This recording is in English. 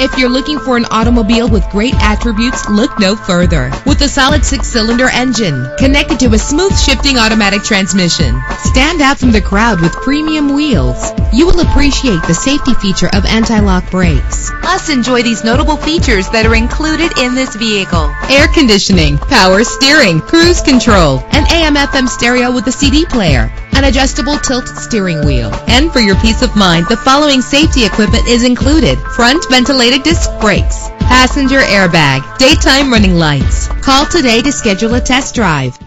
If you're looking for an automobile with great attributes, look no further. With a solid six-cylinder engine connected to a smooth shifting automatic transmission, stand out from the crowd with premium wheels. You will appreciate the safety feature of anti-lock brakes. Plus, enjoy these notable features that are included in this vehicle. Air conditioning, power steering, cruise control, an AM-FM stereo with a CD player, an adjustable tilt steering wheel. And for your peace of mind, the following safety equipment is included. Front ventilated disc brakes, passenger airbag, daytime running lights. Call today to schedule a test drive.